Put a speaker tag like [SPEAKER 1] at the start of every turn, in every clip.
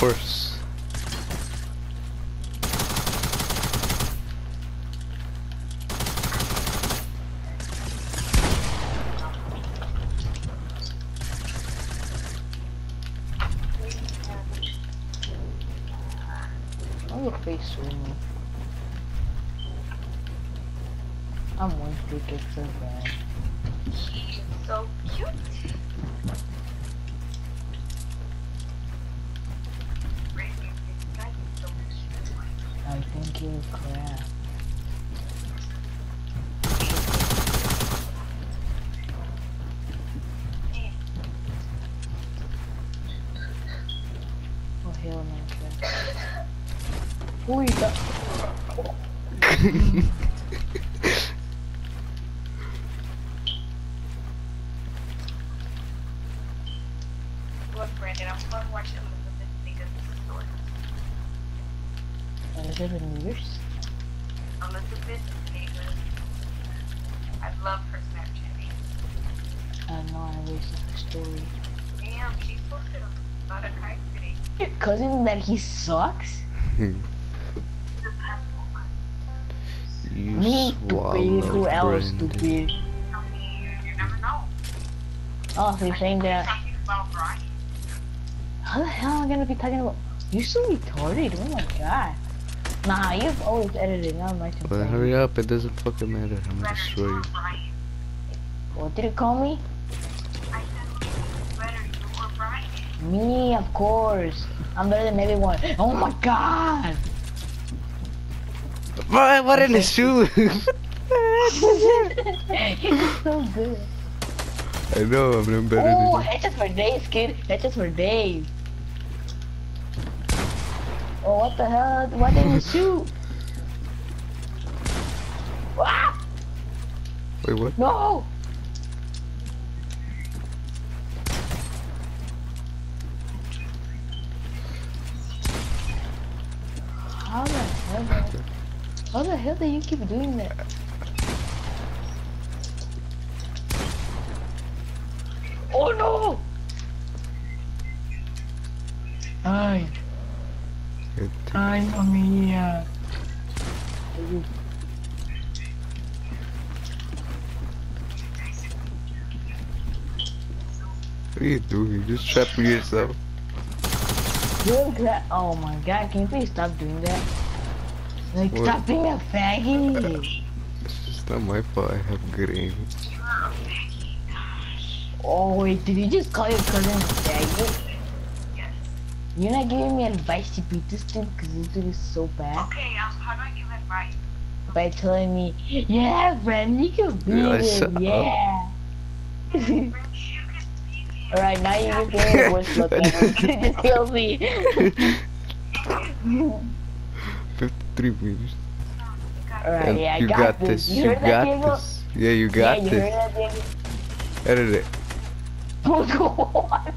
[SPEAKER 1] course.
[SPEAKER 2] Why your face with me? I'm one big it's so bad.
[SPEAKER 3] He's so cute.
[SPEAKER 2] I think you're crap. Oh hell no, crap. Who he sucks?
[SPEAKER 1] you
[SPEAKER 2] Me, stupid. Who else, stupid?
[SPEAKER 3] You, you never know.
[SPEAKER 2] Oh, so you're saying that.
[SPEAKER 3] Talking about Brian.
[SPEAKER 2] How the hell am I gonna be talking about? You're so retarded. Oh my god. Nah, you've always edited. Not my
[SPEAKER 1] Well,
[SPEAKER 2] complaint.
[SPEAKER 1] hurry up, it doesn't fucking matter. I'm gonna destroy
[SPEAKER 3] you
[SPEAKER 1] you.
[SPEAKER 3] or Brian.
[SPEAKER 2] What did it call me? Me, of course. I'm better than everyone. Oh my god.
[SPEAKER 1] What, what in the shoe?
[SPEAKER 2] You're so good.
[SPEAKER 1] I know, I'm doing better
[SPEAKER 2] Oh,
[SPEAKER 1] than you.
[SPEAKER 2] headshots for days, kid. Headshots for days. Oh, what the hell? Why didn't you shoot? Ah,
[SPEAKER 1] Wait, what?
[SPEAKER 2] no! How the hell do you keep doing that? Oh no! Ay,
[SPEAKER 1] It-
[SPEAKER 2] ay, mía.
[SPEAKER 1] What are you doing? You're just trapping yourself.
[SPEAKER 2] You're oh my god, can you please stop doing that? Like,
[SPEAKER 1] What?
[SPEAKER 2] stop being a faggy.
[SPEAKER 1] It's just not my fault. I have good aim.
[SPEAKER 2] Oh wait, did you just call your cousin a faggot?
[SPEAKER 3] Yes.
[SPEAKER 2] You're not giving me advice to beat this dude because this dude is so bad.
[SPEAKER 3] Okay, um, how do I give advice?
[SPEAKER 2] By telling me, yeah, friend, you can beat
[SPEAKER 1] Yeah,
[SPEAKER 2] him,
[SPEAKER 1] up.
[SPEAKER 2] yeah.
[SPEAKER 3] Friends, you can speak it.
[SPEAKER 2] Alright, now you're getting the worst look ever. just kill me.
[SPEAKER 1] 53 meters.
[SPEAKER 2] Alright,
[SPEAKER 1] And
[SPEAKER 2] yeah, I
[SPEAKER 1] you
[SPEAKER 2] got,
[SPEAKER 1] got
[SPEAKER 2] this.
[SPEAKER 1] this.
[SPEAKER 2] You
[SPEAKER 1] You
[SPEAKER 2] heard that,
[SPEAKER 1] got this. Yeah, you
[SPEAKER 2] Yeah,
[SPEAKER 1] got
[SPEAKER 2] you heard
[SPEAKER 1] this.
[SPEAKER 2] that, Diego?
[SPEAKER 1] Edit it.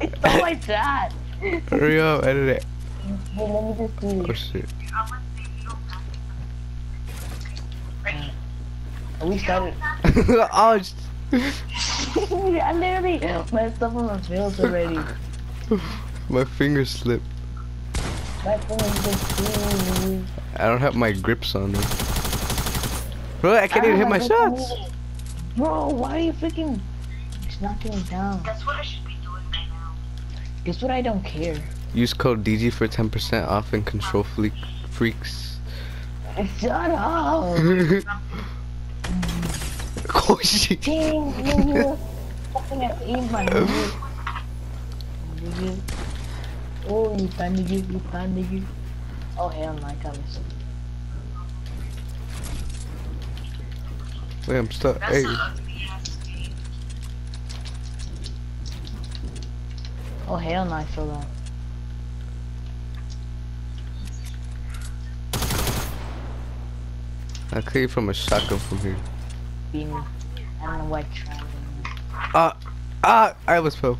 [SPEAKER 2] It's not like that.
[SPEAKER 1] Hurry up, edit it.
[SPEAKER 2] Wait, let me just do
[SPEAKER 1] Oh shit.
[SPEAKER 3] I'm gonna say you don't have to. Ready?
[SPEAKER 2] We started.
[SPEAKER 1] oh,
[SPEAKER 2] I literally messed up on my fields already.
[SPEAKER 1] my finger slipped.
[SPEAKER 2] My phone is just too.
[SPEAKER 1] I don't have my grips on them. Bro, I can't even hit my shots.
[SPEAKER 2] Bro, why are you freaking knocking me down?
[SPEAKER 3] That's what I should be doing right now.
[SPEAKER 2] Guess what? I don't care.
[SPEAKER 1] Use code DG for 10% off and control fleek freaks.
[SPEAKER 2] Shut up.
[SPEAKER 1] oh shit.
[SPEAKER 2] Dang, nigga. Fucking at aim my nigga. Nigga. Oh, you tan nigga, you tan nigga. Oh hell no, I got this.
[SPEAKER 1] Wait, I'm stuck.
[SPEAKER 3] That's
[SPEAKER 1] Hey,
[SPEAKER 3] an ugly ass game.
[SPEAKER 2] Oh hell no, I fell down.
[SPEAKER 1] I clear from a shotgun from here.
[SPEAKER 2] Being, I don't know what trying.
[SPEAKER 1] Ah, ah, I was fell.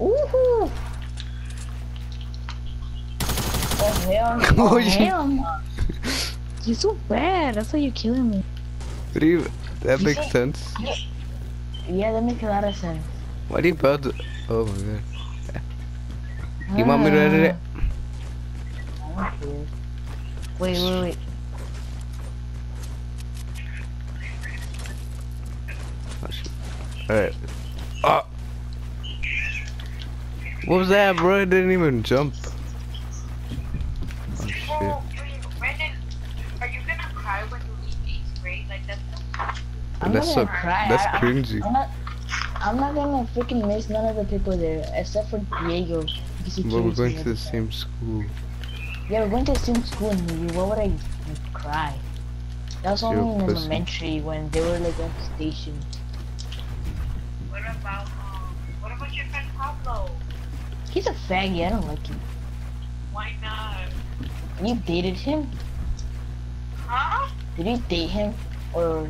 [SPEAKER 2] Ooh. Oh hell no.
[SPEAKER 1] Oh,
[SPEAKER 2] hell no. You're so bad. That's why you're killing me.
[SPEAKER 1] What do you? That
[SPEAKER 2] You
[SPEAKER 1] makes
[SPEAKER 2] see-
[SPEAKER 1] sense.
[SPEAKER 2] Yeah, that makes a lot of sense.
[SPEAKER 1] Why do you build? Oh my god. You want me to edit it?
[SPEAKER 2] Don't. Wait, wait, wait.
[SPEAKER 1] Oh. Alright. Oh. Ah. What was that, bro? It didn't even jump. Oh, shit.
[SPEAKER 3] Oh, Brandon, are you gonna cry when you leave eighth grade? Like that's
[SPEAKER 2] I'm
[SPEAKER 1] That's
[SPEAKER 2] not
[SPEAKER 1] so-
[SPEAKER 2] gonna cry.
[SPEAKER 1] that's
[SPEAKER 2] I, I'm-
[SPEAKER 1] cringy.
[SPEAKER 2] I'm not. I'm not gonna freaking miss none of the people there except for Diego because he
[SPEAKER 1] But we're going to the
[SPEAKER 2] everywhere.
[SPEAKER 1] same school.
[SPEAKER 2] Yeah, we're going to the same school, and maybe what would I like, cry? That was
[SPEAKER 1] You're
[SPEAKER 2] only
[SPEAKER 1] a
[SPEAKER 2] in
[SPEAKER 1] pussy.
[SPEAKER 2] elementary when they were like at the station.
[SPEAKER 3] what about um what about your friend Pablo?
[SPEAKER 2] He's a faggy. I don't like him.
[SPEAKER 3] Why not?
[SPEAKER 2] You dated him?
[SPEAKER 3] Huh?
[SPEAKER 2] Did you date him? Or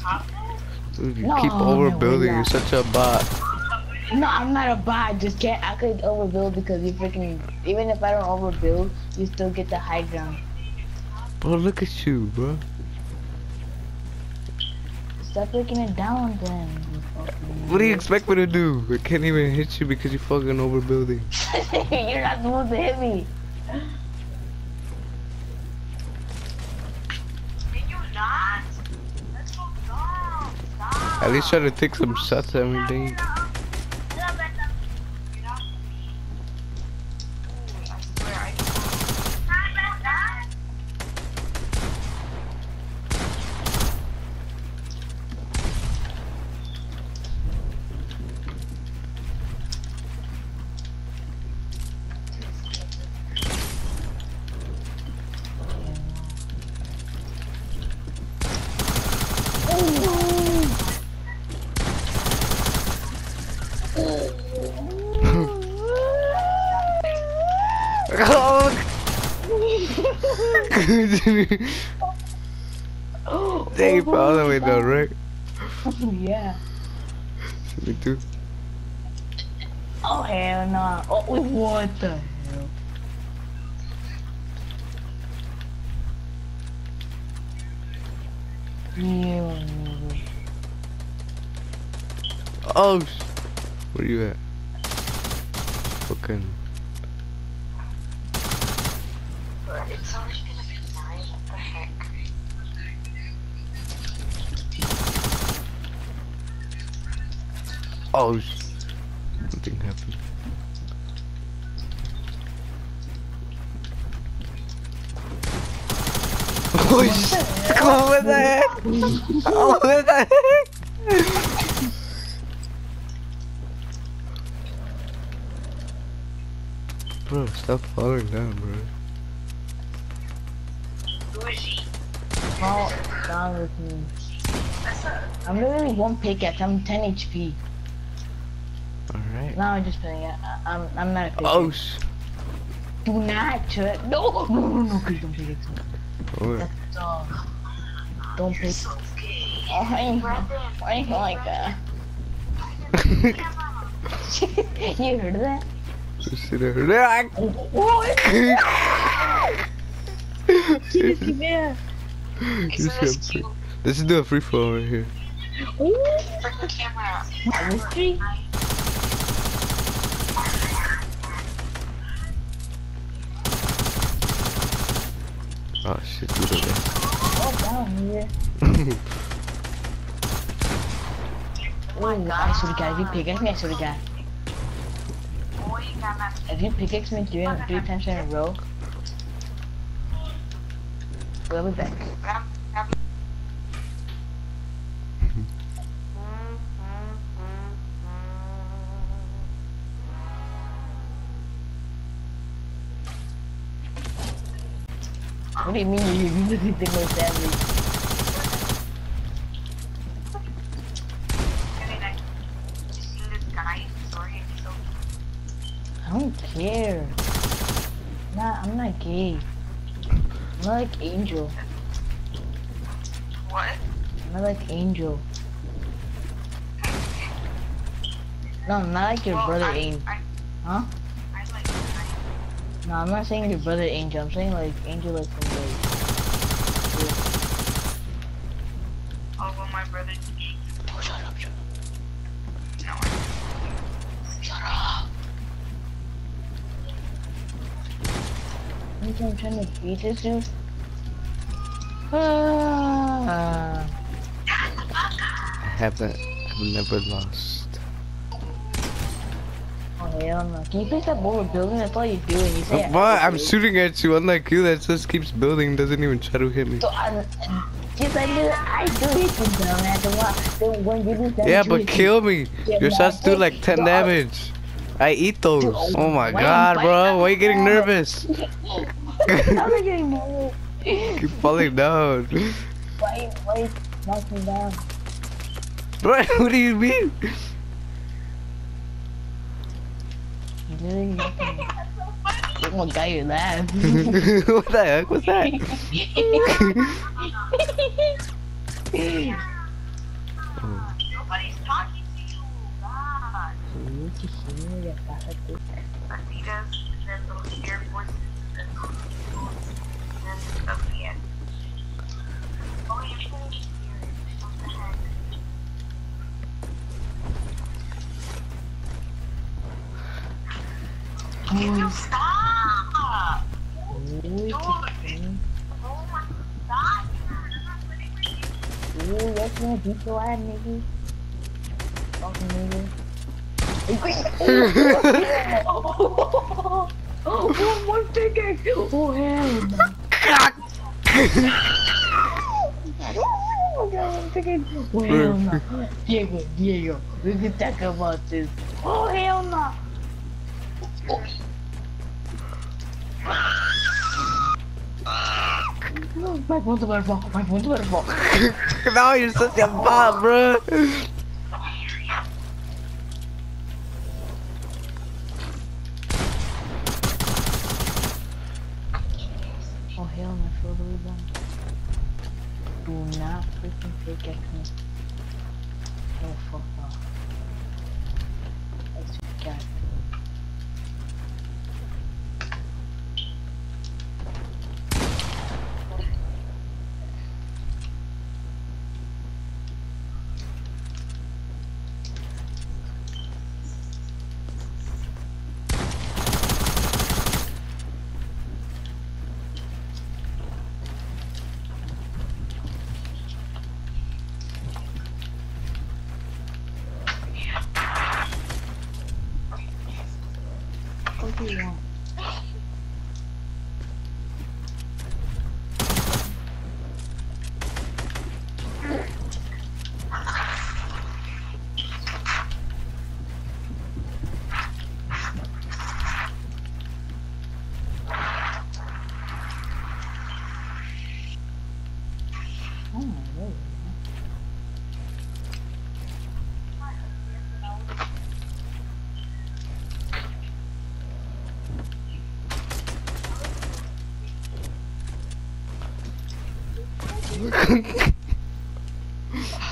[SPEAKER 3] Pablo?
[SPEAKER 1] Dude, you
[SPEAKER 2] No,
[SPEAKER 1] keep overbuilding.
[SPEAKER 2] we're
[SPEAKER 1] You're such a bot.
[SPEAKER 2] no, I'm not a bot. Just can't act like overbuild because you freaking. Even if I don't overbuild, you still get the high ground.
[SPEAKER 1] Bro, look at you, bro.
[SPEAKER 2] Stop breaking it down, then. You fucking
[SPEAKER 1] What do you expect me to do? I can't even hit you because you're fucking overbuilding.
[SPEAKER 2] You're not supposed to hit me.
[SPEAKER 3] Can you not? That's so dumb. Stop.
[SPEAKER 1] At least try to take some shots at me, dang. Dang, fell all the way down, right?
[SPEAKER 2] yeah.
[SPEAKER 1] Me too.
[SPEAKER 2] Oh hell no. Oh wait, what the hell? Yeah.
[SPEAKER 1] Oh, sh- where you at? Fucking. Oh, sh- something happened. Oh, sh- oh, what the heck? Oh, what the heck? Bro, stop falling down, bro.
[SPEAKER 3] Bougie.
[SPEAKER 2] Fall down with me.
[SPEAKER 3] That's a
[SPEAKER 2] I'm literally one pickaxe. I'm 10 HP.
[SPEAKER 1] Alright.
[SPEAKER 2] No, I'm just playing. I, I'm I'm not a pickaxe.
[SPEAKER 1] Oh, sh-
[SPEAKER 2] Do not touch. No, no, no, no, please don't pickaxe me.
[SPEAKER 1] oh,
[SPEAKER 2] That's uh, Don't pick.
[SPEAKER 3] so.
[SPEAKER 2] Oh, why,
[SPEAKER 3] Brandon.
[SPEAKER 2] why you like that?
[SPEAKER 3] Camera.
[SPEAKER 2] you heard that?
[SPEAKER 1] You see that?
[SPEAKER 2] What? yeah.
[SPEAKER 1] You see him? Let's do a free fall right here.
[SPEAKER 3] Freaking camera.
[SPEAKER 2] A mystery?
[SPEAKER 1] Oh shit.
[SPEAKER 2] Oh, down here.
[SPEAKER 3] Oh my
[SPEAKER 2] Oh,
[SPEAKER 3] god.
[SPEAKER 2] I swear to God, if you pickaxe me, I.
[SPEAKER 3] Boy, that man.
[SPEAKER 2] If you pickaxe me three, three times in a row, we'll be back. What do you mean you really think my family?
[SPEAKER 3] Really nice. You seen this guy? Sorry, he's so
[SPEAKER 2] I don't care. Nah, I'm not gay. I'm not like Angel.
[SPEAKER 3] What?
[SPEAKER 2] I'm not like Angel. No, I'm not like your
[SPEAKER 3] Well,
[SPEAKER 2] brother
[SPEAKER 3] I,
[SPEAKER 2] Angel.
[SPEAKER 3] I,
[SPEAKER 2] huh?
[SPEAKER 3] I like
[SPEAKER 2] no, I'm not saying your brother Angel. I'm saying like Angel like
[SPEAKER 3] Oh, I'll go my brother teach.
[SPEAKER 2] Oh, shut up, shut up.
[SPEAKER 3] No.
[SPEAKER 2] Shut up. I'm trying to beat this dude? Ah.
[SPEAKER 1] I haven't, I've never lost.
[SPEAKER 2] Oh, hell no. Can you pick that ball building? That's all you do and you say-
[SPEAKER 1] What? I'm shooting at you, unlike you that just keeps building doesn't even try to hit me.
[SPEAKER 2] So, I'm, like this, I do hit you. The one, the one you do
[SPEAKER 1] Yeah, but kill me.
[SPEAKER 2] Yeah,
[SPEAKER 1] Your shots do like 10 damage. I eat those. Oh my god, bro. Why are you getting nervous?
[SPEAKER 2] I'm not getting mad.
[SPEAKER 1] Keep falling down.
[SPEAKER 2] Wait, wait, knock me down.
[SPEAKER 1] Bro, what do you mean?
[SPEAKER 2] You literally knocking me. Look what guy you laugh.
[SPEAKER 1] what the heck was that?
[SPEAKER 3] Nobody's talking to you. God. Adidas, then those Air Forces, then those Eagles, then stuff again. Oh, you're trying to be serious. What the heck? Can you stop? You.
[SPEAKER 2] Ooh, that's gonna beat your ass, nigga. Fucking nigga. oh, one more pickaxe! Oh, hell no. Oh, God, one pickaxe. Oh, hell no. Diego, Diego, we can talk about this. Oh, hell no. My phone's about to fall. My phone's about to fall.
[SPEAKER 1] Now you're such a bot, bro.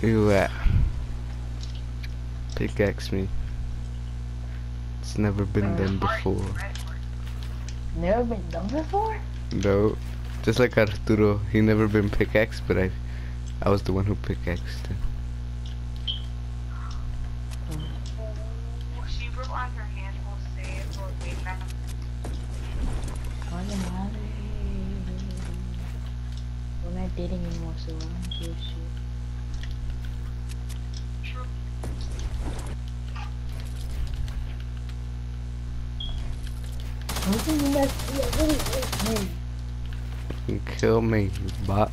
[SPEAKER 1] Where you at? Pickaxe me. It's never been done before.
[SPEAKER 2] Never been done before?
[SPEAKER 1] No. Just like Arturo, he never been pickaxed, but I I was the one who pickaxed him.
[SPEAKER 3] She wrote on her hand, will say it for way back.
[SPEAKER 2] Why the matter? We're not dating anymore, so I don't give a shit.
[SPEAKER 1] Kill me, you bot.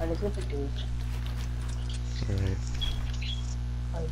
[SPEAKER 2] Let's go to two.
[SPEAKER 1] Alright.